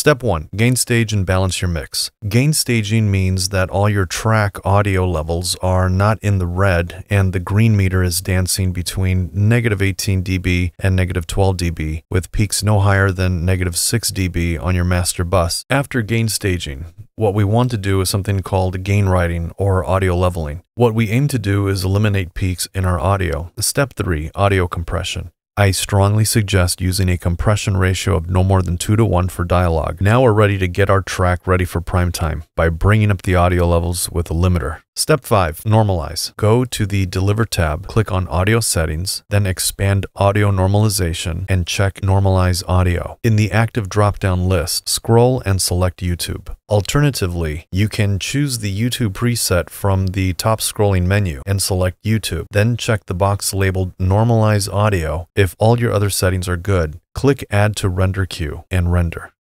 Step 1. Gain stage and balance your mix. Gain staging means that all your track audio levels are not in the red and the green meter is dancing between negative 18 dB and negative 12 dB, with peaks no higher than negative 6 dB on your master bus. After gain staging, what we want to do is something called gain riding or audio leveling. What we aim to do is eliminate peaks in our audio. Step 3. Audio compression. I strongly suggest using a compression ratio of no more than 2 to 1 for dialogue. Now we're ready to get our track ready for prime time by bringing up the audio levels with a limiter. Step 5. Normalize. Go to the Deliver tab, click on Audio Settings, then expand Audio Normalization and check Normalize Audio. In the active drop-down list, scroll and select YouTube. Alternatively, you can choose the YouTube preset from the top scrolling menu and select YouTube. Then check the box labeled Normalize Audio. If all your other settings are good, click Add to Render Queue and render.